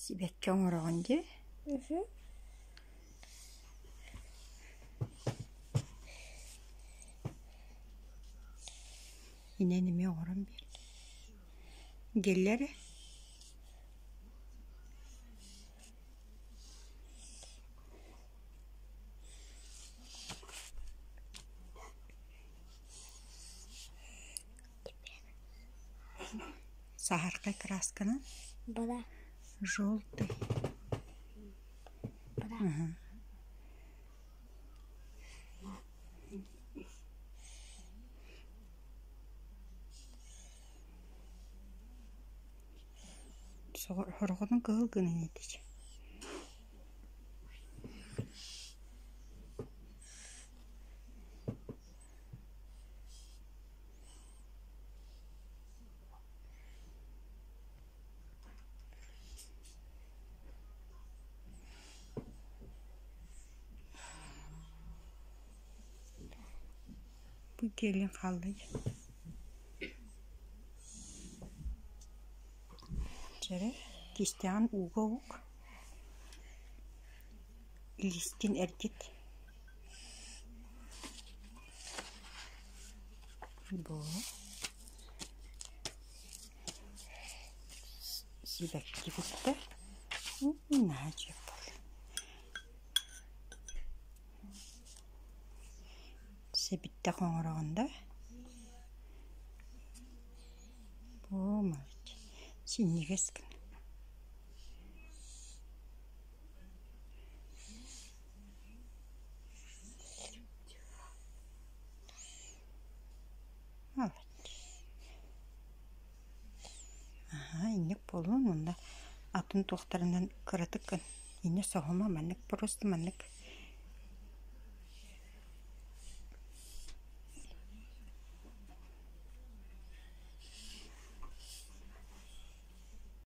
Si becchiamo rondi. Uh-huh. Mhm. İnanmıyorum bir. Gelleri. Saharqa e kraskani. Bala. желтый. Бара. Мгм. Хоргодон кыыл Bu gelin halıyı. Çere kiştiyan uğavuk. Listin erkek. Bu. Sibek gibi de. Nacip. себитте қоңырағында болмайды синий кескін инек болуын онда атын тоқтарынан кіратыккін ине соғыма мәнік просто мәнік